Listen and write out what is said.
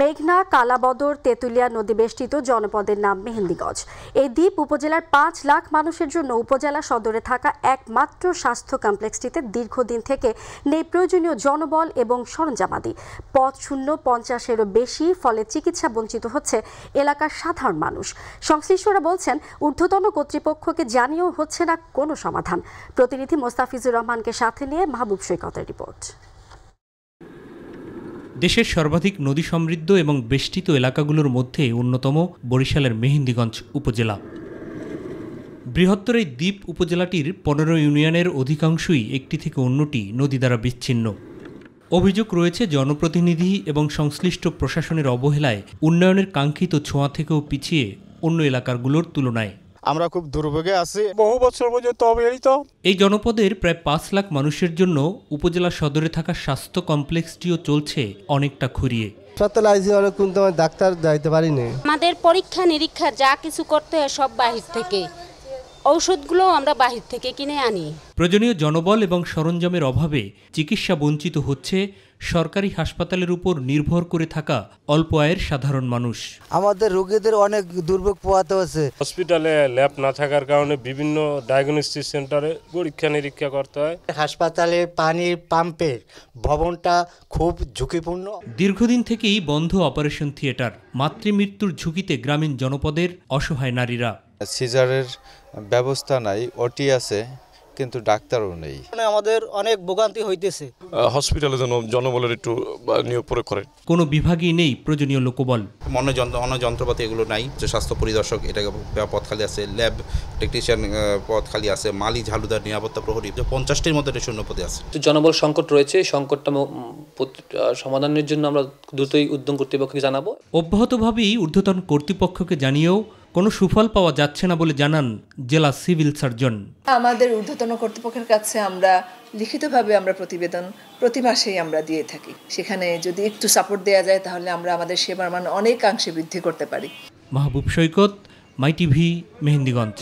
মেঘনা, কালাবদর, তেঁতুলিয়া নদী বেষ্টিত জনপদের নাম মেহেন্দিগঞ্জ। এই দ্বীপ উপজেলার পাঁচ লাখ মানুষের জন্য উপজেলা সদরে থাকা একমাত্র স্বাস্থ্য কমপ্লেক্সটিতে দীর্ঘদিন থেকে নেই প্রয়োজনীয় জনবল এবং সরঞ্জামাদি পথ শূন্য পঞ্চাশেরও বেশি, ফলে চিকিৎসা বঞ্চিত হচ্ছে এলাকার সাধারণ মানুষ। সংশ্লিষ্টরা বলছেন, ঊর্ধ্বতন কর্তৃপক্ষকে জানিয়েও হচ্ছে না কোনো সমাধান। প্রতিনিধি মোস্তাফিজুর রহমানকে সাথে নিয়ে মাহবুব সৈকতের রিপোর্ট। দেশের সর্বাধিক নদী সমৃদ্ধ এবং বেষ্টিত এলাকাগুলোর মধ্যে অন্যতম বরিশালের মেহেন্দিগঞ্জ উপজেলা। বৃহত্তর এই দ্বীপ উপজেলাটির পনেরো ইউনিয়নের অধিকাংশই একটি থেকে অন্যটি নদী দ্বারা বিচ্ছিন্ন। অভিযোগ রয়েছে, জনপ্রতিনিধি এবং সংশ্লিষ্ট প্রশাসনের অবহেলায় উন্নয়নের কাঙ্ক্ষিত ছোঁয়া থেকেও পিছিয়ে অন্য এলাকাগুলোর তুলনায়। আমরা খুব দুর্ভোগে আছি। বহু বছর পর্যন্ত অবহেলিত। এই জনপদের প্রায় পাঁচ লাখ মানুষের জন্য উপজেলা সদরে থাকা স্বাস্থ্য কমপ্লেক্সটিও চলছে অনেকটা খুঁড়িয়ে। হাসপাতালে আইসি অনেক কিন্তু ডাক্তার যাইতে পারিনি আমাদের পরীক্ষা নিরীক্ষা যা কিছু করতে হয় সব বাহির থেকে। ঔষধগুলো আমরা বাহির থেকে কিনে আনি। প্রয়োজনীয় জনবল এবং সরঞ্জামের অভাবে চিকিৎসা বঞ্চিত হচ্ছে সরকারি হাসপাতালের উপর নির্ভর করে থাকা অল্প আয়ের সাধারণ মানুষ। আমাদের রোগীদের অনেক দুর্ভোগ পোয়াতে হচ্ছে। হসপিটালে ল্যাব না থাকার কারণে বিভিন্ন ডায়াগনস্টিক সেন্টারে পরীক্ষা নিরীক্ষা করতে হয়। হাসপাতালে পানির পাম্পের ভবনটা খুব ঝুঁকিপূর্ণ। দীর্ঘদিন থেকেই বন্ধ অপারেশন থিয়েটার মাতৃমৃত্যুর ঝুঁকিতে গ্রামীণ জনপদের অসহায় নারীরা। সিজারের ব্যবস্থা নাই ওটি আছে কিন্তু ডাক্তারও নেই। আমাদের অনেক ভোগান্তি হইতেছে। হসপিটালে যেন জনবলের একটু নিয়োগ প্রয়োগ করে কোনো বিভাগই নেই প্রয়োজনীয় লোকবল। অন্য যন্ত্র অন্য যন্ত্রপাতি এগুলো নাই যে স্বাস্থ্য পরিদর্শক এটা পথ খালি আছে ল্যাব টেকনিশিয়ান পথ খালি আছে মালি ঝালুদার নিরাপত্তা প্রহরী যে পঞ্চাশটির মধ্যে শূন্য পদে আছে। জনবল সংকট রয়েছে এই সংকটটা সমাধানের জন্য আমরা দ্রুতই উদ্যম কর্তৃপক্ষকে জানাব। অব্যাহতভাবেই ঊর্ধ্বতন কর্তৃপক্ষকে জানিয়েও কোনো সুফল পাওয়া যাচ্ছে না বলে জানান জেলা সিভিল সার্জন। আমাদের ঊর্ধ্বতন কর্তৃপক্ষের কাছে আমরা লিখিতভাবে আমরা প্রতিবেদন প্রতি মাসেই আমরা দিয়ে থাকি। সেখানে যদি একটু সাপোর্ট দেওয়া যায় তাহলে আমরা আমাদের সেবার মান অনেকাংশে বৃদ্ধি করতে পারি। Mahbub Saikat my TV Mehendiganj.